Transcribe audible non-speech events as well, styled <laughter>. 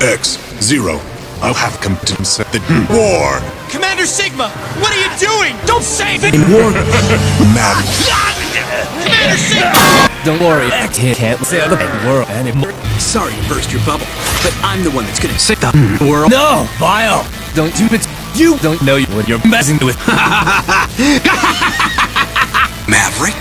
X, Zero. I'll have come to set the war. Commander Sigma, what are you doing? Don't save it! War. Mad. Commander Sigma! Don't worry, I can't save the world anymore. Sorry to burst your bubble, but I'm the one that's gonna save the world. No, Vile. Don't you it. You don't know what you're messing with. <laughs> Maverick?